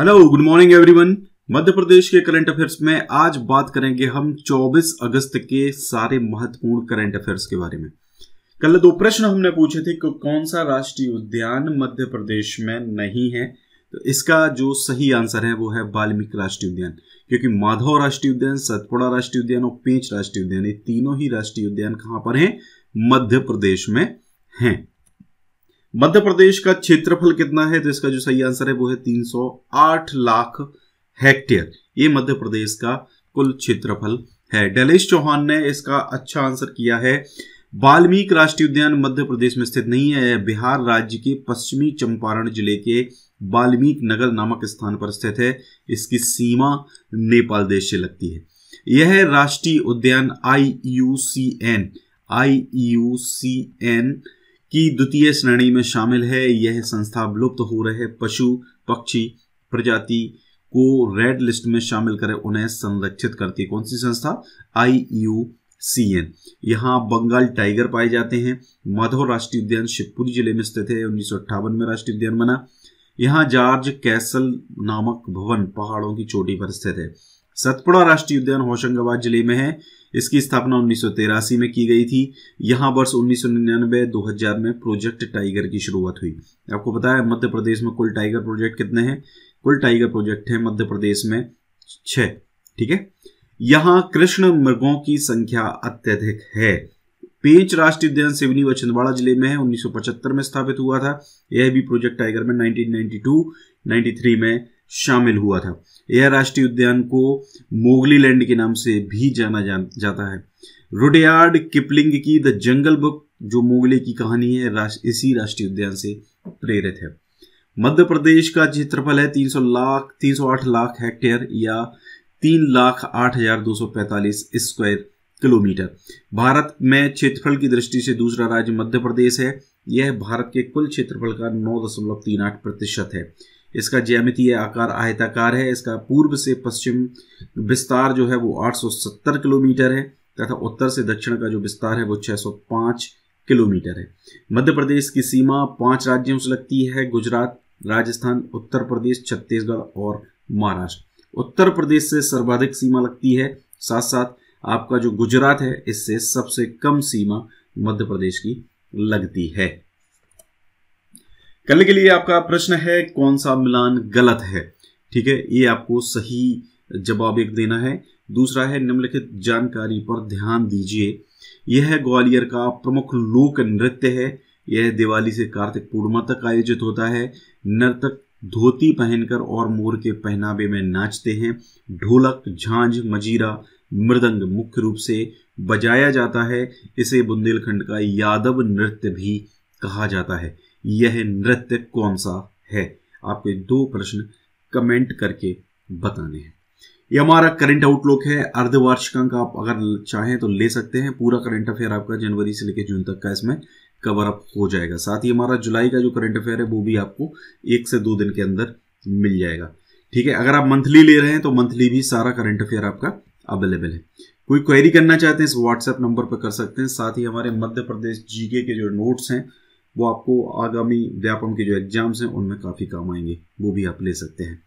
Hello good morning everyone Madhya Pradesh के current affairs में आज बात करेंगे हम 24 अगस्त के सारे महत्वपूर्ण करंट अफेयर्स के बारे में। कल दो प्रश्न हमने पूछे थे कि कौन सा राष्ट्रीय उद्यान मध्य प्रदेश में नहीं है? तो इसका जो सही आंसर है, वो है वाल्मीकि राष्ट्रीय उद्यान। क्योंकि माधव राष्ट्रीय उद्यान, सतपुड़ा राष्ट्रीय उद्यान और पेंच राष्ट्रीय उद्यान, ये तीनों ही राष्ट्रीय उद्यान कहाँ पर हैं? मध्य प्रदेश में हैं। मध्य प्रदेश का क्षेत्रफल कितना है? तो इसका जो सही आंसर है, वो है 308 लाख हेक्टेयर। ये मध्य प्रदेश का कुल क्षेत्रफल है। डैलेश चौहान ने इसका अच्छा आंसर किया है। वाल्मीकि राष्ट्रीय उद्यान मध्य प्रदेश में स्थित नहीं है बिहार राज्य के पश्चिमी चंपारण ज़िले के वाल्मीकि नगर नामक स्थान पर स्थित है। इसकी सीमा नेपाल देश से लगती है। यह राष्ट्रीय उद्यान I U C N I U C N की द्वितीय श्रेणी में शामिल है। यह संस्था विलुप्त हो रहे पशु, पक्षी, प्रजाति को रेड लिस्ट में शामिल कर, उन्हें संरक्षित करती है। कौन सी संस्था? आई यू सी एन यहाँ बंगाल टाइगर पाए जाते हैं। माधव राष्ट्रीय उद्यान शिवपुरी ज़िले में स्थित है। उन्नीस सौ अट्ठावन में राष्ट्रीय उद्यान बना। यहाँ जॉर्ज कैसल नामक भवन पहाड़ों की चोटी पर स्थित है। सतपुड़ा राष्ट्रीय उद्यान होशंगाबाद ज़िले में है। इसकी स्थापना उन्नीस में की गई थी। यहाँ वर्ष उन्नीस सौ 2000 में प्रोजेक्ट टाइगर की शुरुआत हुई। आपको है, मध्य प्रदेश में कुल टाइगर प्रोजेक्ट कितने हैं? कुल टाइगर प्रोजेक्ट है मध्य प्रदेश में छह, ठीक है? यहाँ कृष्ण मृगों की संख्या अत्यधिक है। पेंच राष्ट्रीय उद्यान सिवनी व छिंदवाड़ा ज़िले में है 1975 में स्थापित हुआ था। यह भी प्रोजेक्ट टाइगर में 1992 93 में शामिल हुआ था। यह राष्ट्रीय उद्यान को मोगली लैंड के नाम से भी जाना जा, जाता है। रुडयार्ड किपलिंग की द जंगल बुक जो मोगली की कहानी है राश, इसी राष्ट्रीय उद्यान से प्रेरित है। मध्य प्रदेश का क्षेत्रफल है 300 लाख 308 लाख हेक्टेयर या तीन लाख आठ हज़ार दो सौ पैंतालीस स्क्वायर किलोमीटर। भारत में क्षेत्रफल की दृष्टि से दूसरा राज्य मध्य प्रदेश है। यह भारत के कुल क्षेत्रफल का नौ दशमलव तीन आठ प्रतिशत है। इसका ज्यामितीय आकार आयताकार है, इसका पूर्व से पश्चिम विस्तार जो है वो 870 किलोमीटर है, तथा उत्तर से दक्षिण का जो विस्तार है वो 605 किलोमीटर है। मध्य प्रदेश की सीमा पाँच राज्यों से लगती है, गुजरात, राजस्थान, उत्तर प्रदेश, छत्तीसगढ़ और महाराष्ट्र। उत्तर प्रदेश से सर्वाधिक सीमा लगती है साथ साथ आपका जो गुजरात है, इससे सबसे कम सीमा मध्य प्रदेश की लगती है। कल के लिए आपका प्रश्न है, कौन सा मिलान गलत है? ठीक है, ये आपको सही जवाब एक देना है। दूसरा है, निम्नलिखित जानकारी पर ध्यान दीजिए। यह ग्वालियर का प्रमुख लोक नृत्य है। यह दिवाली से कार्तिक पूर्णिमा तक आयोजित होता है। नर्तक धोती पहनकर और मोर के पहनावे में नाचते हैं। ढोलक, झांझ, मजीरा, मृदंग मुख्य रूप से बजाया जाता है। इसे बुंदेलखंड का यादव नृत्य भी कहा जाता है। यह नृत्य कौन सा है? आपके दो प्रश्न कमेंट करके बताने हैं। ये हमारा करंट आउटलुक है। अर्धवार्षिकांक आप अगर चाहें तो ले सकते हैं। पूरा करंट अफेयर आपका जनवरी से लेकर जून तक का इसमें कवर अप हो जाएगा। साथ ही हमारा जुलाई का जो करंट अफेयर है, वो भी आपको एक से दो दिन के अंदर मिल जाएगा। ठीक है? अगर आप मंथली ले रहे हैं तो मंथली भी सारा करंट अफेयर आपका अवेलेबल है। कोई क्वेरी करना चाहते हैं, इस व्हाट्सएप नंबर पर कर सकते हैं। साथ ही हमारे मध्य प्रदेश जीके के जो नोट्स हैं वो आपको आगामी व्यापम के जो एग्ज़ाम्स हैं, उनमें काफ़ी काम आएँगे। वो भी आप ले सकते हैं।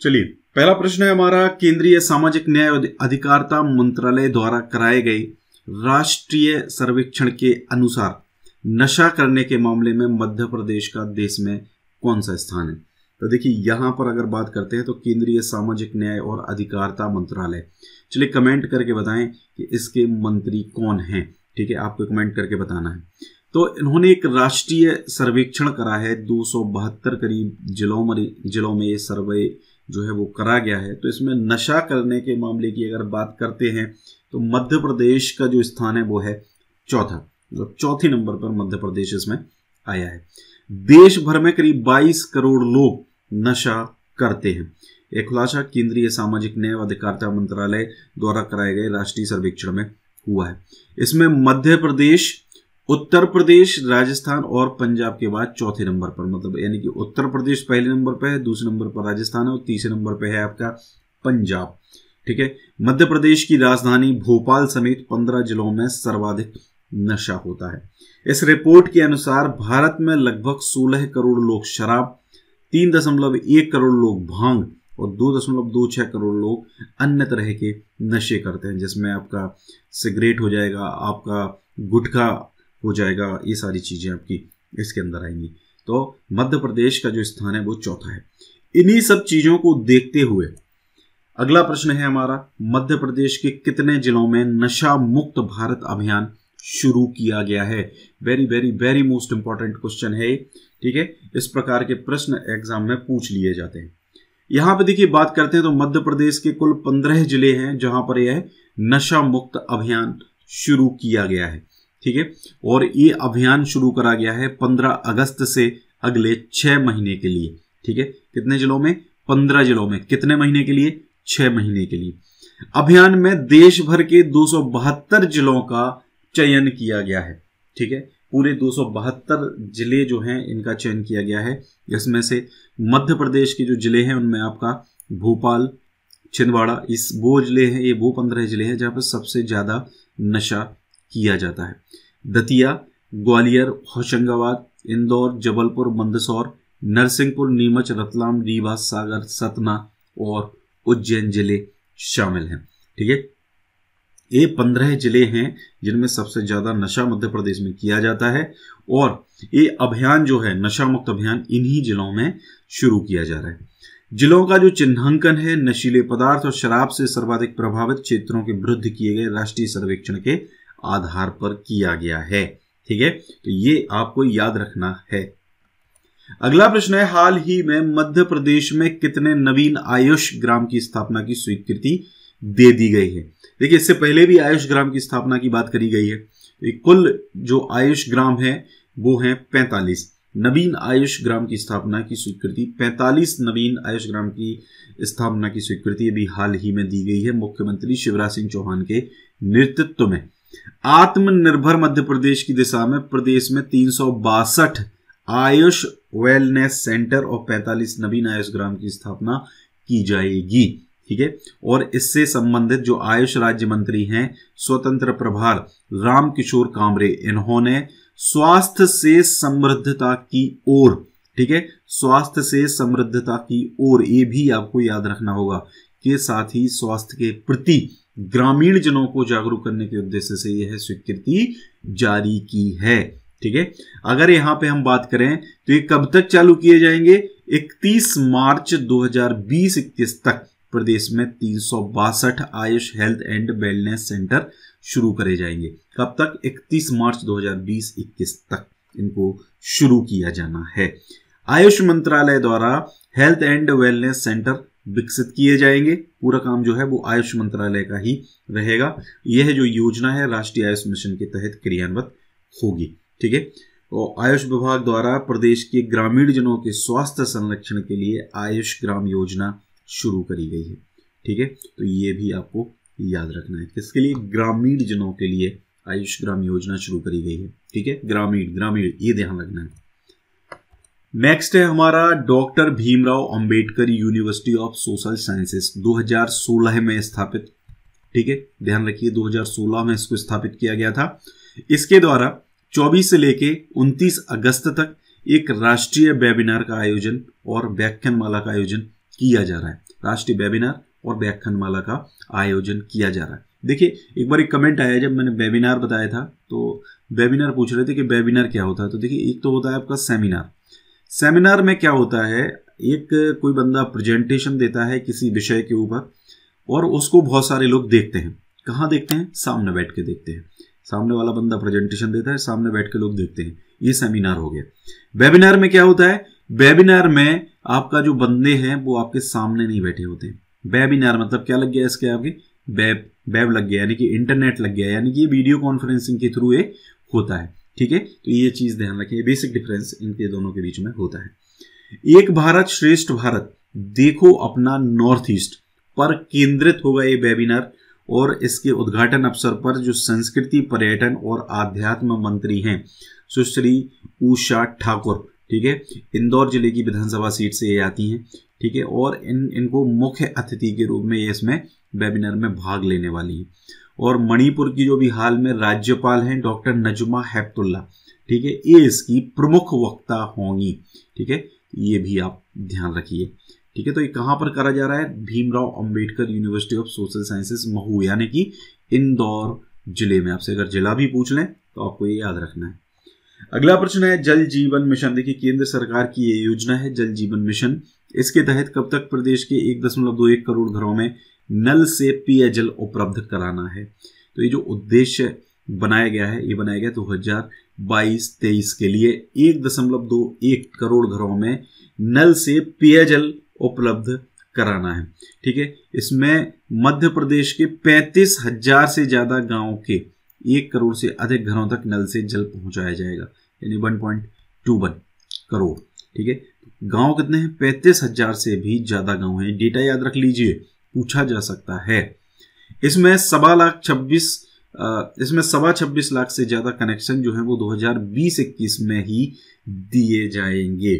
चलिए, पहला प्रश्न है हमारा, केंद्रीय सामाजिक न्याय और अधिकारिता मंत्रालय द्वारा कराए गए राष्ट्रीय सर्वेक्षण के अनुसार नशा करने के मामले में मध्य प्रदेश का देश में कौन सा स्थान है? तो देखिए, यहाँ पर अगर बात करते हैं तो केंद्रीय सामाजिक न्याय और अधिकारिता मंत्रालय। चलिए, कमेंट करके बताएँ कि इसके मंत्री कौन हैं। ठीक है, आपको कमेंट करके बताना है। तो इन्होंने एक राष्ट्रीय सर्वेक्षण करा है, दो सौ बहत्तर करीब जिलों में जिलों में ये सर्वे जो है वो करा गया है। तो इसमें नशा करने के मामले की अगर बात करते हैं तो मध्य प्रदेश का जो स्थान है वो है चौथा मतलब चौथे नंबर पर मध्य प्रदेश इसमें आया है। देश भर में करीब 22 करोड़ लोग नशा करते हैं। एक खुलासा केंद्रीय सामाजिक न्याय व अधिकारिता मंत्रालय द्वारा कराए गए राष्ट्रीय सर्वेक्षण में हुआ है। इसमें मध्य प्रदेश उत्तर प्रदेश, राजस्थान और पंजाब के बाद चौथे नंबर पर मतलब यानी कि उत्तर प्रदेश पहले नंबर पर है, दूसरे नंबर पर राजस्थान है और तीसरे नंबर पर है आपका पंजाब, ठीक है? मध्य प्रदेश की राजधानी भोपाल समेत पंद्रह जिलों में सर्वाधिक नशा होता है। इस रिपोर्ट के अनुसार भारत में लगभग 16 करोड़ लोग शराब, तीन दशमलव एक करोड़ लोग भाँग और दो दशमलव दो छह करोड़ लोग अन्य तरह के नशे करते हैं, जिसमें आपका सिगरेट हो जाएगा, आपका गुटखा हो जाएगा ये सारी चीज़ें आपकी इसके अंदर आएँगी। तो मध्य प्रदेश का जो स्थान है, वो चौथा है। इन्हीं सब चीज़ों को देखते हुए अगला प्रश्न है हमारा, मध्य प्रदेश के कितने जिलों में नशा मुक्त भारत अभियान शुरू किया गया है? Very very very most important question है ठीक है? इस प्रकार के प्रश्न एग्ज़ाम में पूछ लिए जाते हैं। यहाँ पे देखिए, बात करते हैं तो मध्य प्रदेश के कुल पंद्रह ज़िले हैं जहाँ पर यह नशा मुक्त अभियान शुरू किया गया है। ठीक है? और ये अभियान शुरू करा गया है पंद्रह अगस्त से अगले छह महीने के लिए, ठीक है? कितने जिलों में? पंद्रह जिलों में। कितने महीने के लिए? छह महीने के लिए। अभियान में देश भर के दो सौ बहत्तर जिलों का चयन किया गया है, ठीक है? पूरे दो सौ बहत्तर ज़िले जो हैं, इनका चयन किया गया है। इसमें से मध्य प्रदेश के जो ज़िले हैं, उनमें आपका भोपाल, छिंदवाड़ा, इस वो ज़िले हैं, ये वो पंद्रह ज़िले हैं जहाँ पर सबसे ज़्यादा नशा किया जाता है। दतिया, ग्वालियर, होशंगाबाद, इंदौर, जबलपुर, मंदसौर, नरसिंहपुर, नीमच, रतलाम, रीवा, सागर, सतना और उज्जैन ज़िले शामिल हैं। ठीक है? ये पंद्रह ज़िले हैं जिनमें सबसे ज़्यादा नशा मध्य प्रदेश में किया जाता है और ये अभियान जो है नशा मुक्त अभियान, इन्हीं जिलों में शुरू किया जा रहा है। जिलों का जो चिन्हांकन है, नशीले पदार्थ और शराब से सर्वाधिक प्रभावित क्षेत्रों के विरुद्ध किए गए राष्ट्रीय सर्वेक्षण के आधार पर किया गया है। ठीक है? तो ये आपको याद रखना है। अगला प्रश्न है, हाल ही में मध्य प्रदेश में कितने नवीन आयुष ग्राम की स्थापना की स्वीकृति दे दी गई है? देखिए, इससे पहले भी आयुष ग्राम की स्थापना की बात करी गई है। तो कुल जो आयुष ग्राम है, वो है पैंतालीस। नवीन आयुष ग्राम की स्थापना की स्वीकृति 45 नवीन आयुष ग्राम की स्थापना की स्वीकृति अभी हाल ही में दी गई है मुख्यमंत्री शिवराज सिंह चौहान के नेतृत्व में। आत्मनिर्भर मध्य प्रदेश की दिशा में प्रदेश में तीन सौ बासठ आयुष वेलनेस सेंटर और 45 नवीन आयुष ग्राम की स्थापना की जाएगी। ठीक है? और इससे संबंधित जो आयुष राज्य मंत्री हैं, स्वतंत्र प्रभार राम किशोर कामरे इन्होंने स्वास्थ्य से समृद्धता की ओर, ठीक है? स्वास्थ्य से समृद्धता की ओर, ये भी आपको याद रखना होगा के साथ ही स्वास्थ्य के प्रति ग्रामीण जनों को जागरूक करने के उद्देश्य से यह स्वीकृति जारी की है। ठीक है? अगर यहाँ पे हम बात करें तो ये कब तक चालू किए जाएँगे? 31 मार्च 2020-21 तक प्रदेश में तीन सौ बासठ AYUSH health and wellness centre शुरू करे जाएँगे। कब तक? 31 मार्च 2020-21 तक इनको शुरू किया जाना है। आयुष मंत्रालय द्वारा हेल्थ एंड वेलनेस सेंटर विकसित किए जाएँगे। पूरा काम जो है वो आयुष मंत्रालय का ही रहेगा। यह जो योजना है, राष्ट्रीय आयुष मिशन के तहत क्रियान्वित होगी। ठीक है? और आयुष विभाग द्वारा प्रदेश के ग्रामीण जनों के स्वास्थ्य संरक्षण के लिए आयुष ग्राम योजना शुरू करी गई है। ठीक है? तो ये भी आपको याद रखना है। किसके लिए? ग्रामीण जनों के लिए आयुष ग्राम योजना शुरू करी गई है। ठीक है? ग्रामीण ग्रामीण, ये ध्यान रखना है। नेक्स्ट है हमारा doctor Bhimrao Ambedkar university of social sciences 2016 में स्थापित, ठीक है? ध्यान रखिए 2016 में इसको स्थापित किया गया था। इसके द्वारा 24 से लेके 29 अगस्त तक एक राष्ट्रीय वेबिनार का आयोजन और व्याख्यानमाला का आयोजन किया जा रहा है। राष्ट्रीय वेबिनार और व्याख्यानमाला का आयोजन किया जा रहा है। देखिए, एक बार एक कमेंट आया जब मैंने वेबिनार बताया था तो वेबिनार पूछ रहे थे कि वेबिनार क्या होता है? तो देखिए, एक तो होता है आपका सेमिनार सेमिनार में क्या होता है? एक कोई बंदा प्रेजेंटेशन देता है किसी विषय के ऊपर और उसको बहुत सारे लोग देखते हैं। कहाँ देखते हैं? सामने बैठ के देखते हैं। सामने वाला बंदा प्रेजेंटेशन देता है, सामने बैठ के लोग देखते हैं। ये सेमिनार हो गया। वेबिनार में क्या होता है? वेबिनार में आपका जो बंदे हैं, वो आपके सामने नहीं बैठे होते। हैं वेबिनार मतलब क्या लग गया इसके आपके वेब वेब लग गया, यानी कि इंटरनेट लग गया, यानी कि ये वीडियो कॉन्फ्रेंसिंग के थ्रू ये होता है। ठीक है? तो ये चीज़ ध्यान रखें बेसिक डिफरेंस इनके दोनों के बीच में होता है। एक भारत श्रेष्ठ भारत, देखो अपना नॉर्थ ईस्ट पर केंद्रित होगा ये वेबिनार और इसके उद्घाटन अवसर पर जो संस्कृति, पर्यटन और आध्यात्म मंत्री हैं, सुश्री उषा ठाकुर, ठीक है? इंदौर ज़िले की विधानसभा सीट से ये आती हैं, ठीक है? और इन, इनको मुख्य अतिथि के रूप में ये इसमें वेबिनार में भाग लेने वाली हैं। और मणिपुर की जो भी हाल में राज्यपाल हैं, डॉक्टर नजमा हैप्तुल्ला ठीक है, ये इसकी प्रमुख वक्ता होंगी, ठीक है, ये भी आप ध्यान रखिए, ठीक है तो ये कहाँ पर करा जा रहा है? Bhimrao Ambedkar university of social sciences, Mhow, यानी कि इंदौर ज़िले में। आपसे अगर जिला भी पूछ लें तो आपको ये याद रखना है। अगला प्रश्न है, जल जीवन मिशन, देखिए, केंद्र सरकार की ये योजना है, जल जीवन मिशन, इसके तहत कब तक प्रदेश के एक दशमलव दो एक करोड़ घरों में नल से पेयजल उपलब्ध कराना है। तो ये जो उद्देश्य बनाया गया है, ये बनाया गया दो हज़ार बाईस तेईस के लिए एक दशमलव दो एक करोड़ घरों में नल से पेयजल उपलब्ध कराना है। ठीक है? इसमें मध्य प्रदेश के पैंतीस हज़ार से ज़्यादा गाँवों के एक करोड़ से अधिक घरों तक नल से जल पहुँचाया जाएगा, यानी one point two one crore. ठीक है? गाँव कितने हैं? पैंतीस हज़ार से भी ज़्यादा गाँव हैं। डेटा याद रख लीजिए पूछा जा सकता है। इसमें सवा लाख छब्बीस इसमें सवा छब्बीस लाख से ज़्यादा कनेक्शन जो है वो 2020-21 में ही दिए जाएँगे।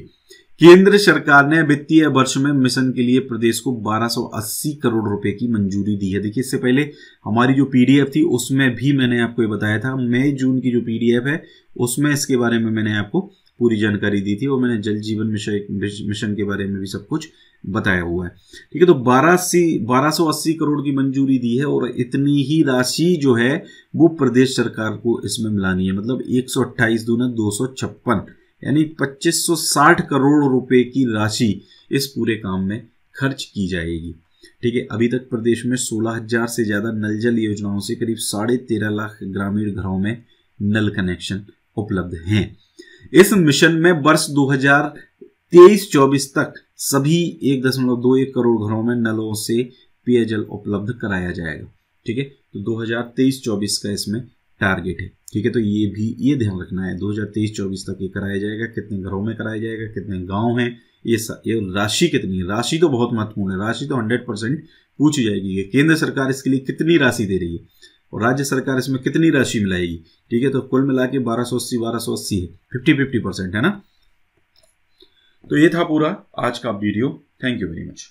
केंद्र सरकार ने वित्तीय वर्ष में मिशन के लिए प्रदेश को 1280 करोड़ रुपए की मंजूरी दी है। देखिए, इससे पहले हमारी जो पीडीएफ थी, उसमें भी मैंने आपको ये बताया था, मई जून की जो पीडीएफ है, उसमें इसके बारे में मैंने आपको पूरी जानकारी दी थी और मैंने जल जीवन मिशन के बारे में भी सब कुछ बताया हुआ है। ठीक है तो बारह अस्सी बारह सौ अस्सी करोड़ की मंजूरी दी है और इतनी ही राशि जो है, वो प्रदेश सरकार को इसमें मिलानी है। मतलब एक सौ अट्ठाईस दूना दो सौ छप्पन, यानी 2560 करोड़ रुपए की राशि इस पूरे काम में खर्च की जाएगी। ठीक है, अभी तक प्रदेश में सोलह हज़ार से ज़्यादा नल जल योजनाओं से करीब साढ़े तेरह लाख ग्रामीण घरों में नल कनेक्शन उपलब्ध हैं। इस मिशन में वर्ष 2023-24 तक सभी एक दशमलव दो एक करोड़ घरों में नलों से पेयजल उपलब्ध कराया जाएगा। ठीक है? तो 2023-24 का इसमें टारगेट है। ठीक है? तो ये भी, ये ध्यान रखना है 2023-24 तक ये कराया जाएगा। कितने घरों में कराया जाएगा? कितने गाँव हैं? ये ये राशि कितनी है? राशि तो बहुत महत्वपूर्ण है। राशि तो 100 परसेंट पूछी जाएगी केंद्र सरकार इसके लिए कितनी राशि दे रही है? और राज्य सरकार इसमें कितनी राशि मिलाएगी? ठीक है तो कुल मिला के बारह सौ अस्सी, बारह सौ अस्सी है। फिफ्टी फिफ्टी परसेंट, है ना? तो ये था पूरा आज का video. Thank you very much